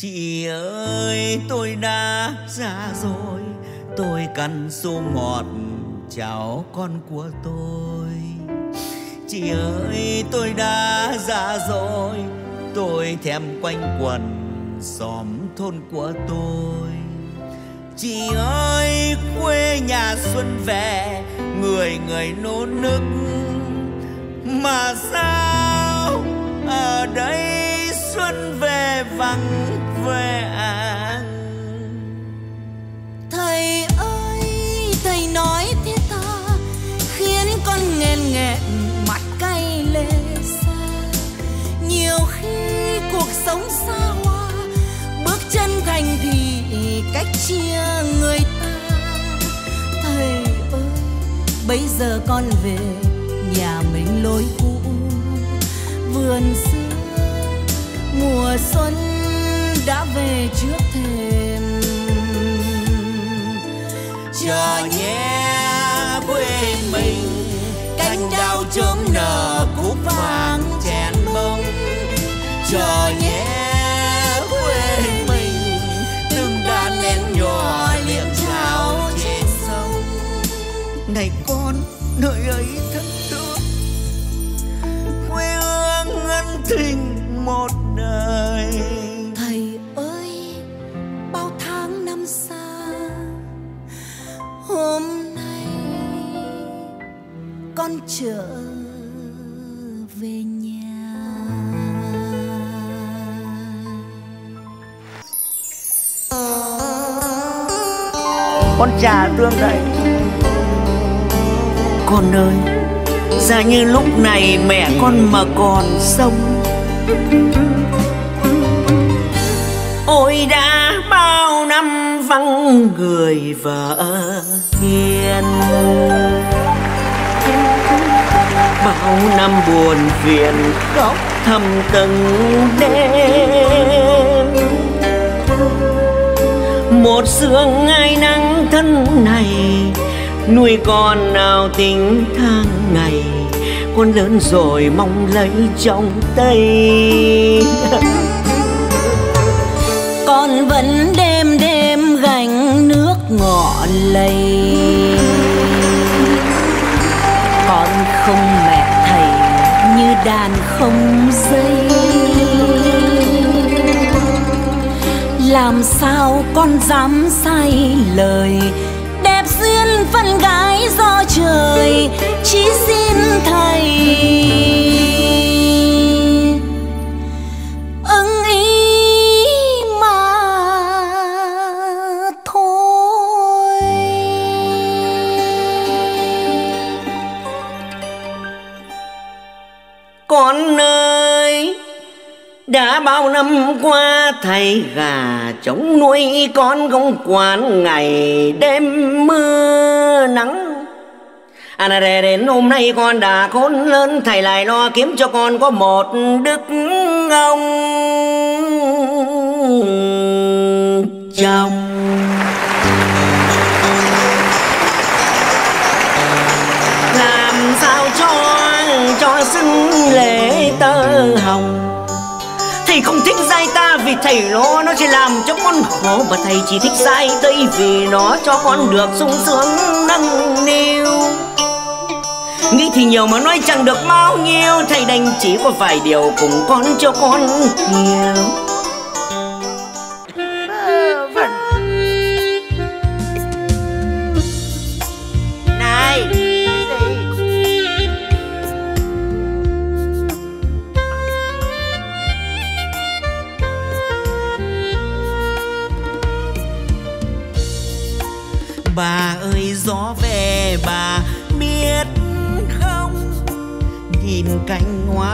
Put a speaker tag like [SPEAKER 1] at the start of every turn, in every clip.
[SPEAKER 1] chị ơi, tôi đã già rồi, tôi cần số ngọt chào con của tôi. Chị ơi, tôi đã già rồi, tôi thèm quanh quần xóm thôn của tôi. Chị ơi, quê nhà xuân về, người người nô nức. Mà sao ở đây xuân về? Vắng vẻ
[SPEAKER 2] thầy ơi, thầy nói thế ta, khiến con nghẹn nghẹn mắt cay lệ xa. Nhiều khi cuộc sống xa hoa, bước chân thành thì cách chia người ta. Thầy ơi, bây giờ con về nhà mình lối cũ, vườn xưa mùa xuân đã về trước thềm.
[SPEAKER 1] Chờ nhé quê mình, cánh đào chớm nở cúc vàng chén bông. Chờ nhé quê mình, từng đàn nén nhỏ liệng trao trên sông. Này con, nơi ấy
[SPEAKER 2] con trở về nhà.
[SPEAKER 1] Con trà tương đây con ơi ra như lúc này mẹ con mà còn sống. Ôi đã bao năm vắng người vợ hiền bao năm buồn phiền khóc thầm từng đêm. Một sương ai nắng thân này, nuôi con nào tính tháng ngày. Con lớn rồi mong lấy chồng tây.
[SPEAKER 2] Con vẫn đêm đêm gánh nước ngọ lầy. Đàn không dây. Làm sao con dám sai lời, đẹp duyên phân gái do trời chỉ xin thầy
[SPEAKER 1] đã bao năm qua, thầy gà chống nuôi con không quản ngày đêm mưa nắng. À nà để đến hôm nay con đã khôn lớn, Thầy lại lo kiếm cho con có một đức ông chồng. Làm sao cho cho xưng lễ tơ hồng? Thầy không thích dai ta vì thầy nó nó chỉ làm cho con khổ Và thầy chỉ thích dai tây vì nó cho con được sung sướng, nâng niu. Nghĩ thì nhiều mà nói chẳng được bao nhiêu, Thầy đành chỉ có vài điều cùng con cho con hiểu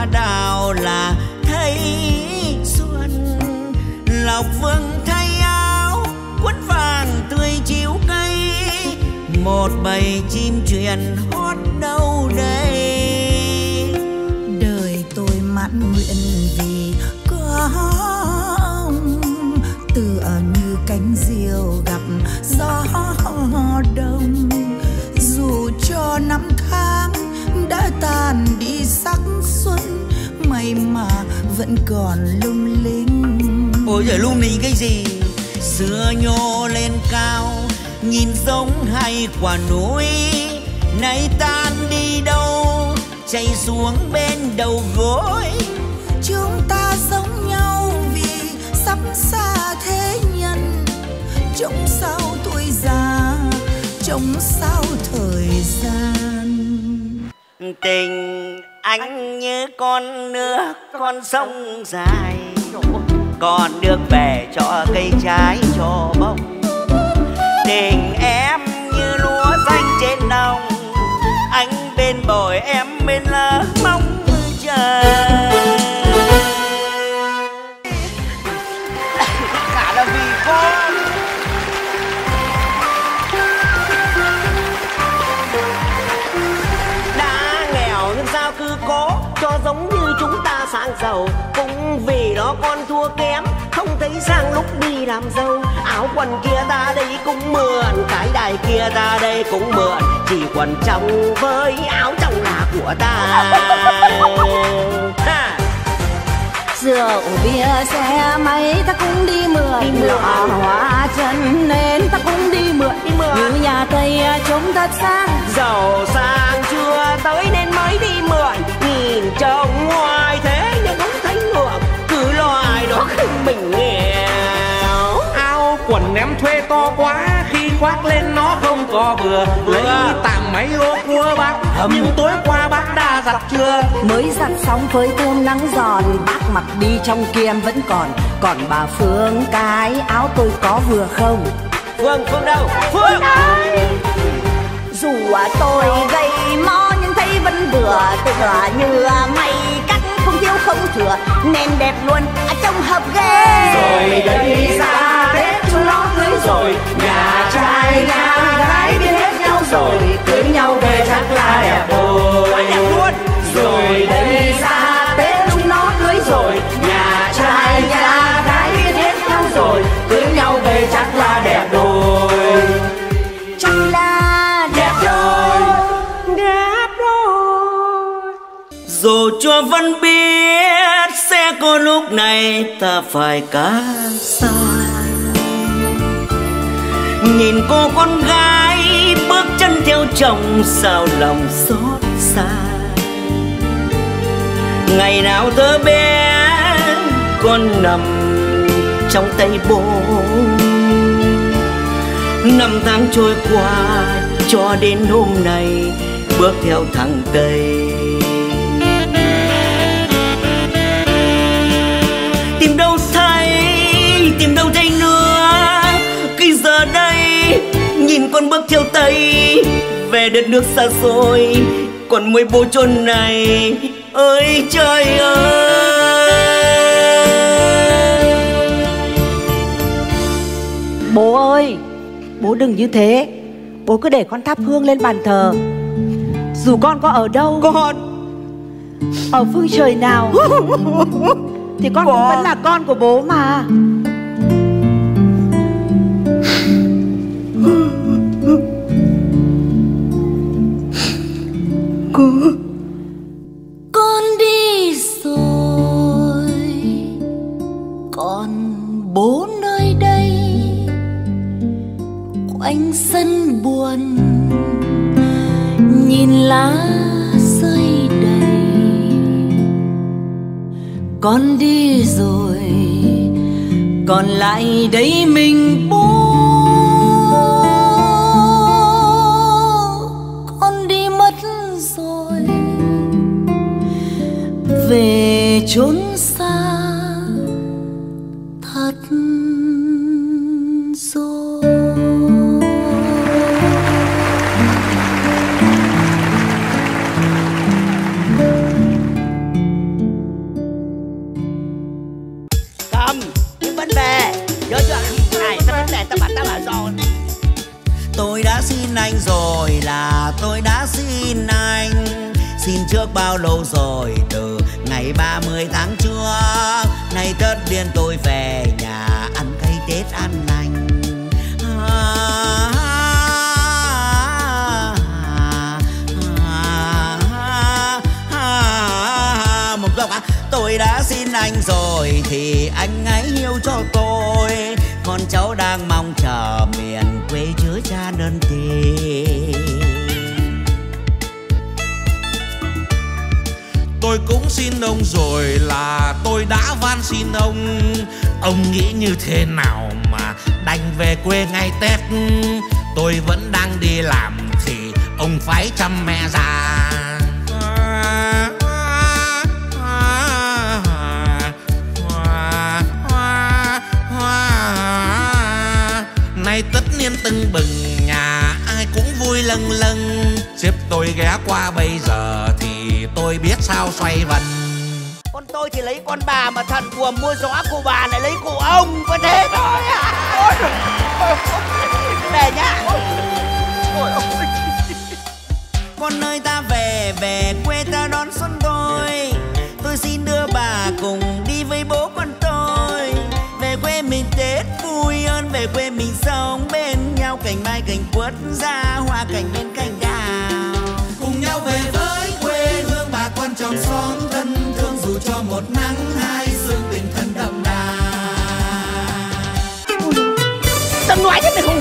[SPEAKER 1] hoa đào là thấy xuân. Lộc vương thay áo, quất vàng tươi chiếu cây. Một bầy chim truyền hót đâu đây.
[SPEAKER 2] Đời tôi mãn nguyện vì có ông. Tựa như cánh diều gặp gió đông. Dù cho năm tháng đã tàn đi xa xuân may mà vẫn còn lung linh.
[SPEAKER 1] Ôi giời lung linh cái gì? Xưa nhô lên cao nhìn giống hay quả núi. Nay tan đi đâu chảy xuống bên đầu gối.
[SPEAKER 2] Chúng ta giống nhau vì sắp xa thế nhân. Trông sao tuổi già trông sao thời gian.
[SPEAKER 1] Tình anh như con nước con sông dài. Còn nước về cho cây trái cho bông kia ta đây cũng mượn chỉ quần trong với áo trong là của ta. Ha.
[SPEAKER 2] rượu bia xe máy ta cũng đi mượn.
[SPEAKER 1] Đi mượn.
[SPEAKER 2] hóa chân nên ta cũng đi mượn.
[SPEAKER 1] Đi mượn.
[SPEAKER 2] như nhà tây trông thật sang.
[SPEAKER 1] Giàu sang chưa tới nên mới đi mượn. Nhìn trông ngoài thế nhưng không thấy ngượng. Cứ lo ai đó khinh mình nghèo.
[SPEAKER 3] Áo quần em thuê to quá khi khoác lên nó có vừa. Lấy tạm máy ô cua bác nhưng tối qua bác đã giặt chưa?
[SPEAKER 2] Mới giặt xong với thơm nắng giòn bác mặc đi trong kia em vẫn còn. Còn bà phương cái áo tôi có vừa không?
[SPEAKER 1] Phương phương đâu? Phương!
[SPEAKER 2] Dù à, tôi gây mo nhưng thấy vẫn vừa. Tựa như à, mây cắt không thiếu không thừa. Nên đẹp luôn à, trông hợp ghê.
[SPEAKER 3] Rồi đây ra tết chúng nó cưới rồi. Nhà trai nhà rồi. Cưới nhau về chắc là đẹp rồi.
[SPEAKER 1] Đẹp luôn.
[SPEAKER 3] Rồi đây ra tết chúng nó cưới rồi. Nhà trai nhà gái biết hết nhau rồi. Cưới nhau về chắc là đẹp rồi.
[SPEAKER 2] Chắc là
[SPEAKER 3] đẹp rồi.
[SPEAKER 1] Đẹp rồi. Dù cho vẫn biết sẽ có lúc này ta phải cá xa nhìn cô con gái chân theo chồng sao lòng xót xa. Ngày nào thơ bé con nằm trong tay bố. Năm tháng trôi qua cho đến hôm nay bước theo thằng tây. Tìm đâu thấy tìm đâu con bước theo tây về đất nước xa xôi còn mỗi bố chôn này. Ơi trời ơi!
[SPEAKER 4] Bố ơi, bố đừng như thế. Bố cứ để con thắp hương lên bàn thờ. Dù con có ở đâu
[SPEAKER 1] con!
[SPEAKER 4] Ở phương trời nào Thì con cũng vẫn là con của bố mà
[SPEAKER 2] lại đây mình
[SPEAKER 5] van xin ông. Ông nghĩ như thế nào mà đành về quê ngay tết? Tôi vẫn đang đi làm thì ông phải chăm mẹ già. Nay tất niên tưng bừng, nhà ai cũng vui lâng lâng. Xếp tôi ghé qua bây giờ thì tôi biết sao xoay vần
[SPEAKER 1] tôi thì lấy con bà mà thần buồm mua gió của bà lại lấy của ông. Có thế thôi à. Về nhá. Con ơi ta về về quê ta đón xuân tôi. Tôi xin đưa bà cùng đi với bố con tôi. Về quê mình tết vui hơn về quê mình sống. Bên nhau cành mai cành quất ra hoa cành bên cành đào
[SPEAKER 5] cùng nhau về với quê hương bà con trong xóm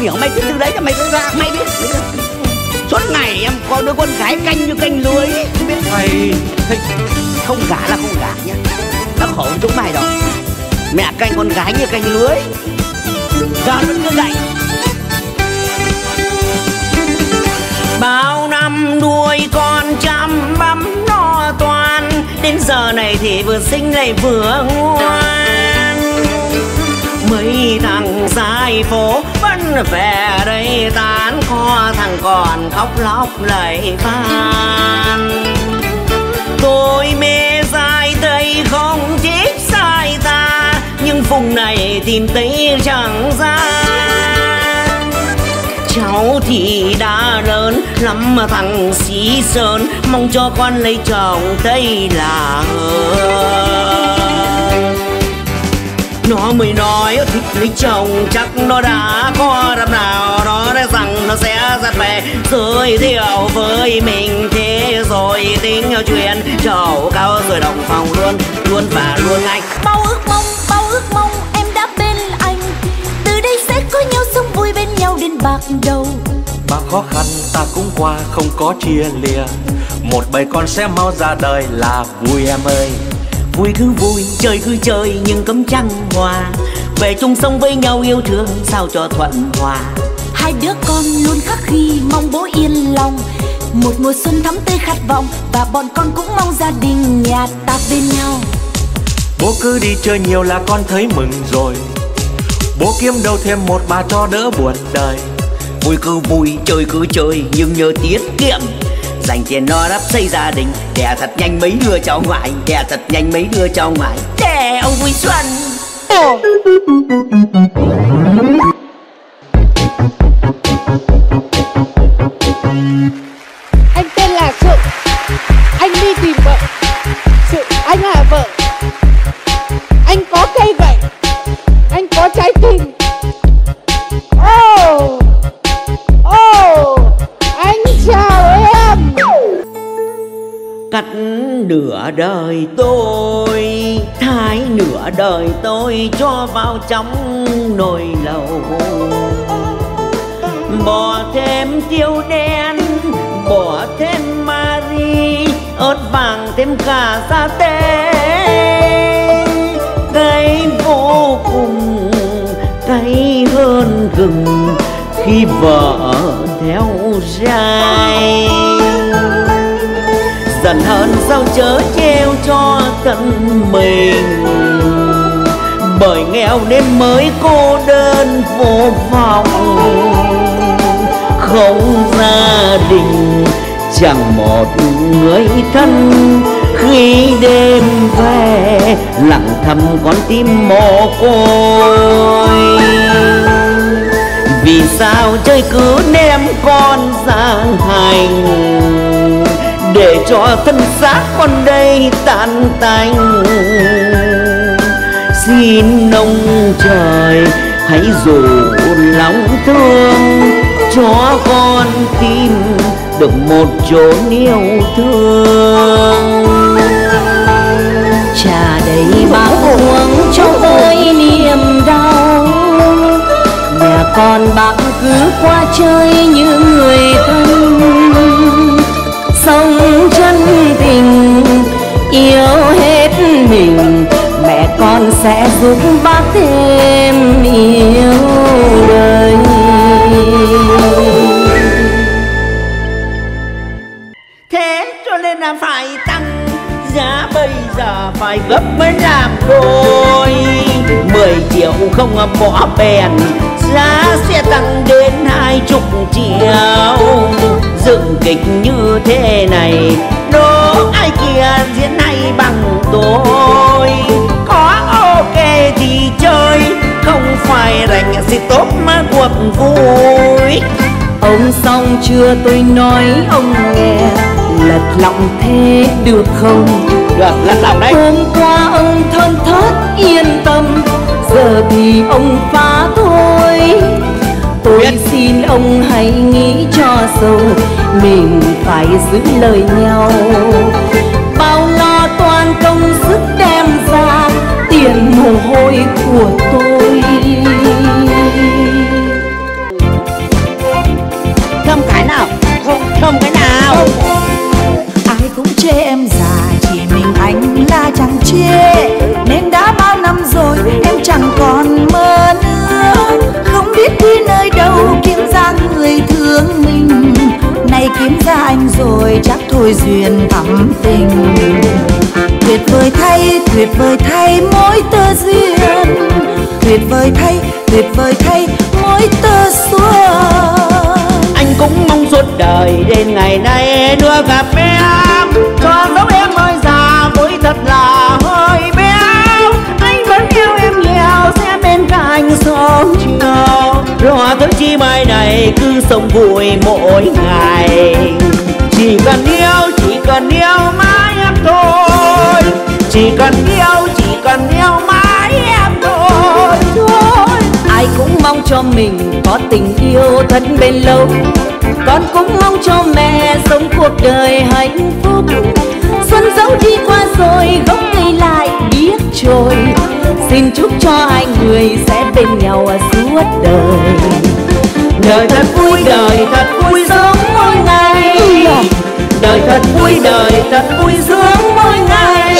[SPEAKER 1] hiểu, mày biết từ đấy cho mày cứ ra, mày biết mày biết. suốt ngày em có đứa con gái canh như canh lưới, không biết
[SPEAKER 5] thầy thầy
[SPEAKER 1] không gả là không gả nhá. Nó khổ chúng mày rồi. Mẹ canh con gái như canh lưới. Giờ vẫn cứ dậy. Bao năm nuôi con chăm bắm no toan, đến giờ này thì vừa sinh lại vừa ngoan. Mấy thằng dài phố về đây tán kho thằng còn khóc lóc lạy phan tôi mê dài đây không chết sai ta, nhưng vùng này tìm tí chẳng ra cháu thì đã lớn lắm mà thằng xí sơn, mong cho con lấy chồng đây là hơn nó mới nói thích lấy chồng chắc nó đã có đám nào nó đã rằng nó sẽ ra về. Giới thiệu với mình thế rồi tính chuyện trầu cao rồi đồng phòng luôn luôn và luôn anh.
[SPEAKER 2] Bao ước mong bao ước mong em đã bên anh. Từ đây sẽ có nhau sống vui bên nhau đến bạc đầu.
[SPEAKER 6] Bao khó khăn ta cũng qua không có chia lìa. Một bầy con sẽ mau ra đời là vui em ơi
[SPEAKER 1] vui cứ vui chơi cứ chơi nhưng cấm trăng hòa. Về chung sống với nhau yêu thương sao cho thuận hòa?
[SPEAKER 2] Hai đứa con luôn khắc ghi mong bố yên lòng. Một mùa xuân thắm tươi khát vọng và bọn con cũng mong gia đình nhà ta bên nhau.
[SPEAKER 6] Bố cứ đi chơi nhiều là con thấy mừng rồi. Bố kiếm đâu thêm một bà cho đỡ buồn đời.
[SPEAKER 1] Vui cứ vui chơi cứ chơi nhưng nhớ tiết kiệm. Dành tiền no đắp xây gia đình đè thật nhanh mấy đưa cháu ngoại, đè thật nhanh mấy đưa cháu ngoại. Đè ông vui xuân. Đời tôi cho vào trong nồi lẩu. Bỏ thêm tiêu đen, bỏ thêm mari, ớt vàng thêm cả sa tế cay vô cùng, cay hơn gừng khi vợ theo dai. Dần hơn sao chớ treo cho tận mình nghèo nên mới cô đơn vô vọng. Không gia đình, chẳng một người thân. Khi đêm về, lặng thầm con tim mồ côi. Vì sao trời cứ ném con ra hành? Để cho thân xác con đây tan tành xin ông trời, hãy dụ lòng thương, cho con tim được một chốn yêu thương.
[SPEAKER 2] Trà đầy bao uống cho tôi niềm đau, nhà con bạn cứ qua chơi như người thân. Sẽ giúp bác thêm yêu đời.
[SPEAKER 1] Thế cho nên là phải tăng giá, bây giờ phải gấp mới làm đôi mười triệu không bỏ bèn, giá sẽ tăng đến hai chục triệu. Dựng kịch như thế này, đố ai kia diễn hay bằng tôi chơi không phải rảnh thì tốt mà cuộc vui.
[SPEAKER 2] Ông xong chưa tôi nói ông nghe Lật lòng thế được không?
[SPEAKER 1] Được lật lòng đấy.
[SPEAKER 2] Hôm qua ông thân thớt yên tâm Giờ thì ông phá thôi. Tôi
[SPEAKER 1] Biết.
[SPEAKER 2] xin ông hãy nghĩ cho sâu Mình phải giữ lời nhau. Bao lo toàn công sức đem ra Tiền mồ hôi của tôi.
[SPEAKER 1] Thơm cái nào? Không thơm cái nào?
[SPEAKER 7] Ai cũng chê em già chỉ mình anh là chẳng chê. Nên đã bao năm rồi em chẳng còn mơ nữa. Không biết đi nơi đâu kiếm ra người thương mình. Này kiếm ra anh rồi chắc thôi duyên thắm tình tuyệt vời thay, tuyệt vời thay mỗi tơ duyên. Tuyệt vời thay, tuyệt vời thay mỗi tơ xuân.
[SPEAKER 1] Anh cũng mong suốt đời đến ngày nay đưa gặp em. Cho dấu em ơi già với thật là hơi béo. Anh vẫn yêu em nhiều sẽ bên cạnh sớm chiều. Lo tới chi mai này cứ sống vui mỗi ngày. Chỉ cần yêu chỉ cần yêu mãi em thôi. Chỉ cần yêu, chỉ cần yêu mãi em thôi. Thôi
[SPEAKER 2] ai cũng mong cho mình có tình yêu thật bền lâu. Con cũng mong cho mẹ sống cuộc đời hạnh phúc. Xuân dẫu đi qua rồi, gốc cây lại biết trôi. Xin chúc cho hai người sẽ bên nhau suốt đời.
[SPEAKER 1] Đời thật vui, đời thật vui, sống mỗi ngày đời thật vui đời thật vui sướng mỗi ngày.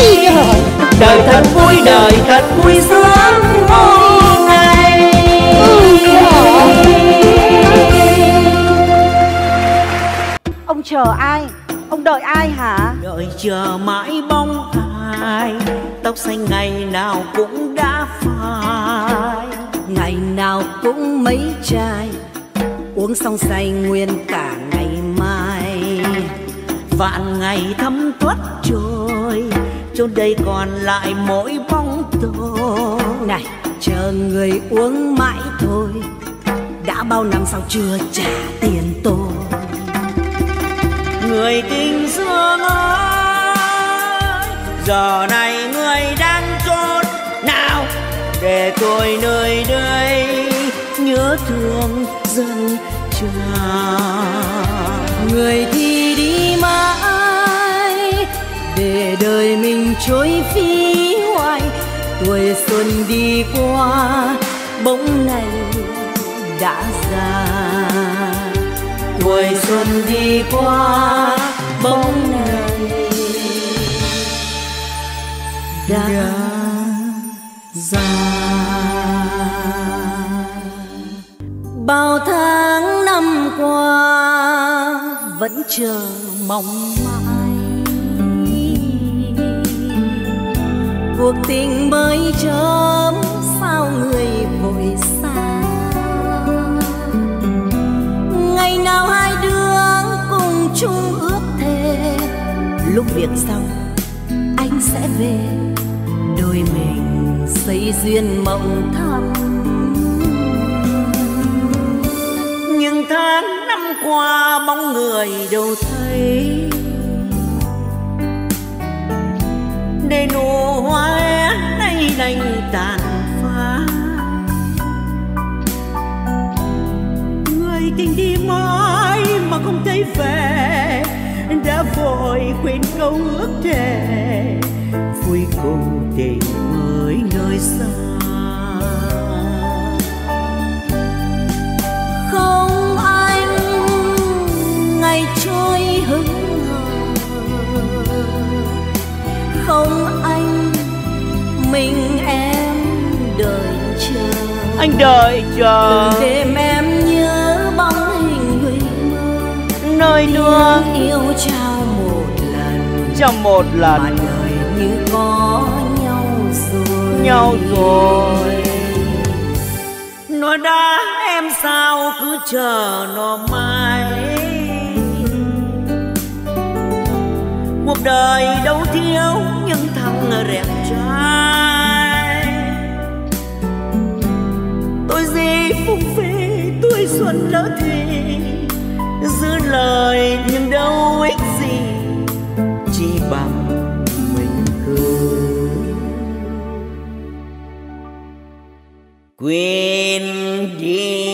[SPEAKER 1] Đời thật vui đời thật vui sướng mỗi ngày.
[SPEAKER 4] Ông chờ ai? Ông đợi ai hả?
[SPEAKER 1] Đợi chờ mãi bóng ai tóc xanh ngày nào cũng đã phai.
[SPEAKER 2] Ngày nào cũng mấy chai uống xong say nguyên ngày
[SPEAKER 1] thấm thoát trôi chốn đây còn lại mỗi bóng tôi
[SPEAKER 2] này. Chờ người uống mãi thôi đã bao năm sao chưa trả tiền tôi.
[SPEAKER 1] Người tình xưa ơi giờ này người đang trốn nào để tôi nơi đây nhớ thương dân tràn
[SPEAKER 2] người thì đi mãi trôi phi hoài, tuổi xuân đi qua bỗng này đã già. Tuổi xuân đi qua bỗng này đã già. Bao tháng năm qua, vẫn chờ mong mãi. Cuộc tình mới chớm sao người vội xa? Ngày nào hai đứa cùng chung ước thề, lúc việc xong, anh sẽ về. Đôi mình xây duyên mộng thắm
[SPEAKER 1] nhưng tháng năm qua bóng người đâu thấy. để nụ hoa nay đành tàn phá. Người tình đi mãi mà không thấy về đã vội quên câu ước thề. Vui cùng tình mới nơi xa.
[SPEAKER 2] Không anh, ngày trôi hừng mình em đợi chờ.
[SPEAKER 1] Anh đợi chờ.
[SPEAKER 2] Từng đêm em nhớ bóng hình người mơ.
[SPEAKER 1] Nơi nương
[SPEAKER 2] yêu trao một lần.
[SPEAKER 1] Trong một
[SPEAKER 2] mà
[SPEAKER 1] lần
[SPEAKER 2] đời như có nhau rồi.
[SPEAKER 1] Nhau rồi. Nó đã em sao cứ chờ nó mãi cuộc đời đâu thiếu những thằng đẹp trai. Tôi gì phung phí tuổi xuân lỡ thì giữ lời nhưng đâu ích gì, chỉ bằng mình cười quên đi.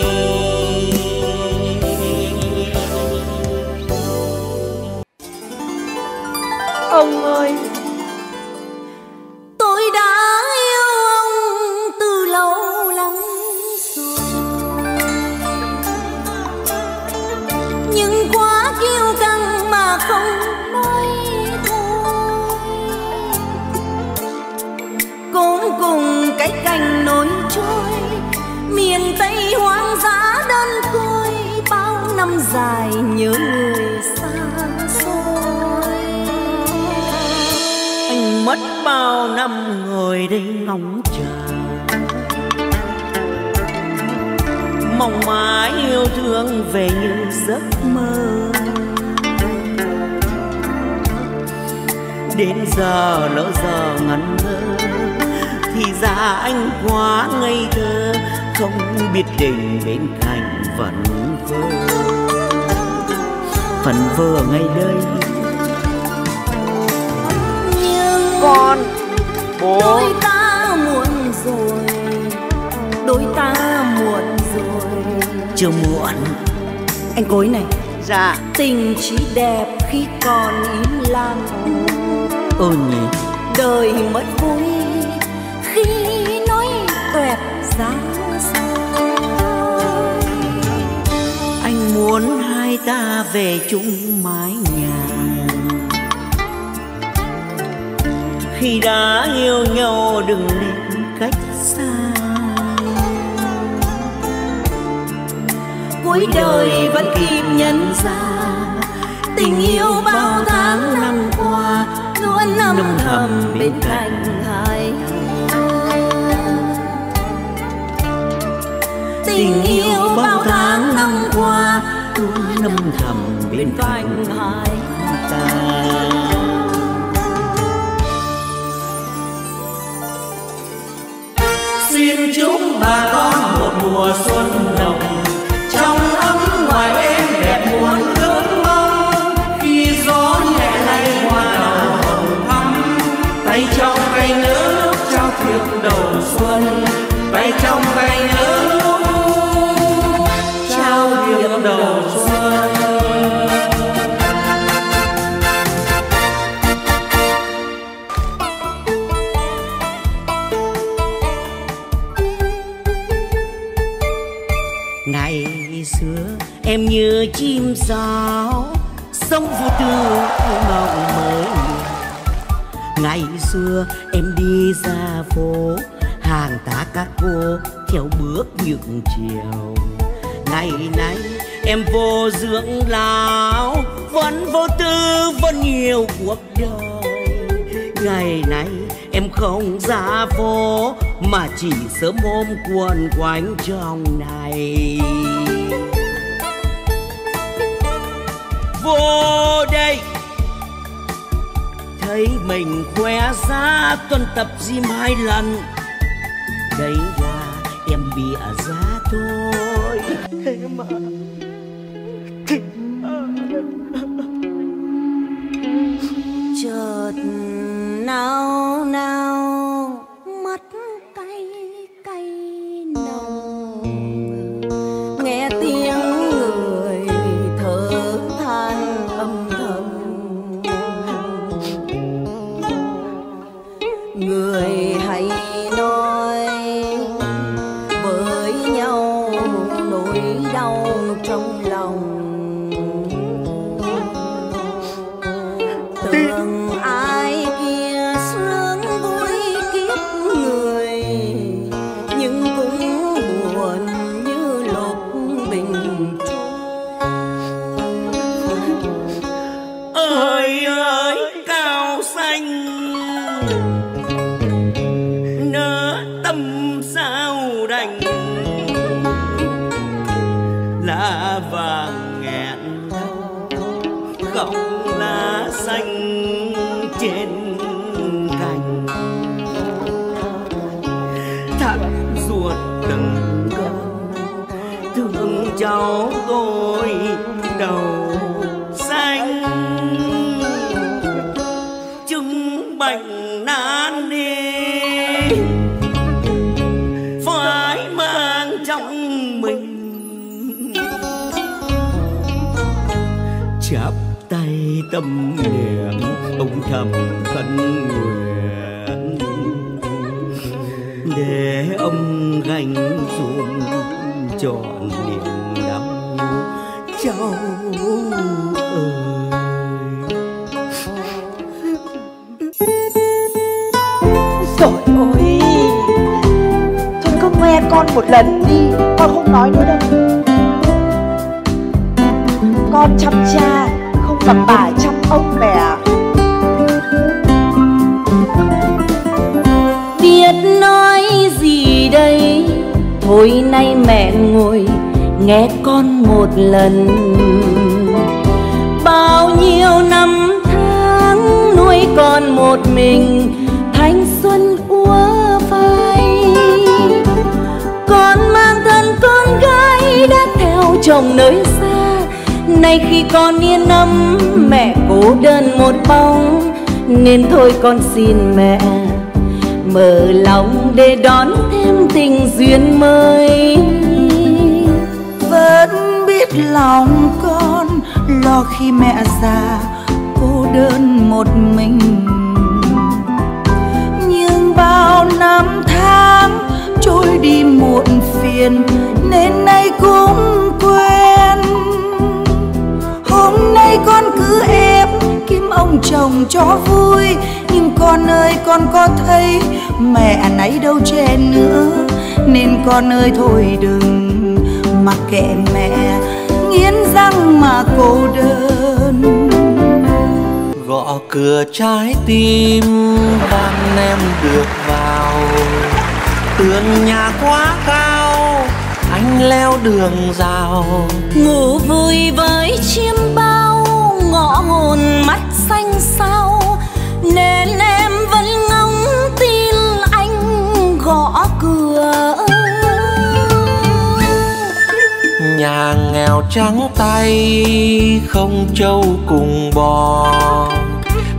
[SPEAKER 2] Cành nổi trôi miền tây hoang dã đơn côi, bao năm dài nhớ người xa xôi.
[SPEAKER 1] Anh mất bao năm ngồi đây ngóng chờ, mong mãi yêu thương về như giấc mơ. Đến giờ lỡ giờ ngắn ngơ thì ra anh quá ngây thơ không biết tình bên cạnh vẫn vơ phần vơ ngay đây.
[SPEAKER 2] Nhưng
[SPEAKER 1] con bố.
[SPEAKER 2] Đôi ta muộn rồi đôi ta muộn rồi.
[SPEAKER 1] Chưa muộn.
[SPEAKER 2] Anh cối này.
[SPEAKER 1] Dạ.
[SPEAKER 2] Tình chỉ đẹp khi còn im lặng.
[SPEAKER 1] Ừ nhỉ.
[SPEAKER 2] Đời mất vui ra rồi
[SPEAKER 1] anh muốn hai ta về chung mái nhà. Khi đã yêu nhau đừng nên cách xa.
[SPEAKER 2] Cuối đời vẫn kịp nhận ra. Tình yêu bao tháng năm qua luôn âm thầm bên cạnh hai tình yêu bao tháng năm qua
[SPEAKER 1] luôn âm thầm bên cạnh
[SPEAKER 2] hai
[SPEAKER 1] ta.
[SPEAKER 6] Xin chúc bà con một mùa xuân nồng
[SPEAKER 1] phố. Hàng tá các cô theo bước những chiều. Ngày nay em vô dưỡng lão, vẫn vô tư, vẫn nhiều cuộc đời. Ngày nay em không ra phố, mà chỉ sớm hôm quần quanh trong này. Vô thấy mình khoe ra tuần tập gym hai lần. Đấy là em bịa ra thôi. Thế mà
[SPEAKER 2] chợt nao nao
[SPEAKER 1] tay tâm niệm ông thầm khấn nguyện. Để ông gánh xuống trọn niềm đau cháu ơi
[SPEAKER 4] Rồi ôi, Thôi cứ nghe con một lần đi Con không nói nữa đâu. Con chăm cha không bà trong ông mẹ.
[SPEAKER 2] Biết nói gì đây? Thôi nay mẹ ngồi nghe con một lần. Bao nhiêu năm tháng nuôi con một mình, thanh xuân úa phai. Con mang thân con gái đã theo chồng nơi xa nay khi con yên ấm, mẹ cô đơn một bóng, nên thôi con xin mẹ mở lòng để đón thêm tình duyên mới.
[SPEAKER 7] Vẫn biết lòng con lo khi mẹ già cô đơn một mình. Nhưng bao năm tháng trôi đi muộn phiền, nên nay cũng quên hôm nay con cứ ép kiếm ông chồng cho vui. Nhưng con ơi, con có thấy mẹ nấy đâu che nữa. Nên con ơi, thôi đừng mặc kệ mẹ, nghiến răng mà cô đơn.
[SPEAKER 6] Gõ cửa trái tim bạn em được vào. Tường nhà quá cao anh leo đường rào.
[SPEAKER 2] Ngủ vui với chiêm bao ngõ hồn mắt xanh sao nên em vẫn ngóng tin anh gõ cửa.
[SPEAKER 6] Nhà nghèo trắng tay không trâu cùng bò.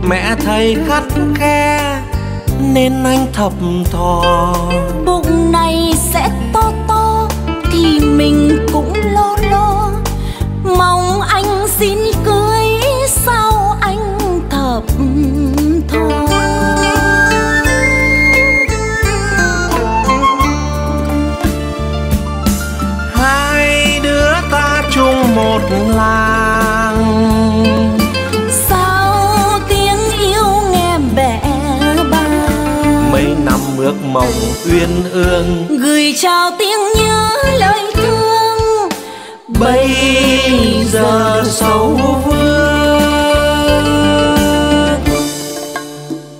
[SPEAKER 6] Mẹ thầy khắt khe nên anh thập thò mấy năm ước mộng uyên ương.
[SPEAKER 2] Gửi chào tiếng nhớ lời thương.
[SPEAKER 6] Bây giờ sầu vương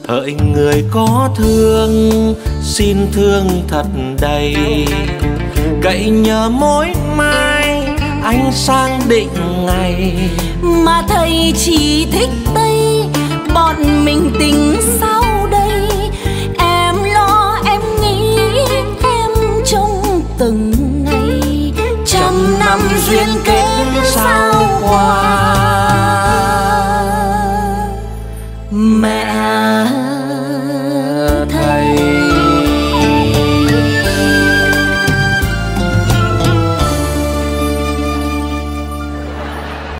[SPEAKER 6] hỡi người có thương xin thương thật đầy. Cậy nhờ mỗi mai anh sang định ngày.
[SPEAKER 2] Mà thầy chỉ thích tây bọn mình tình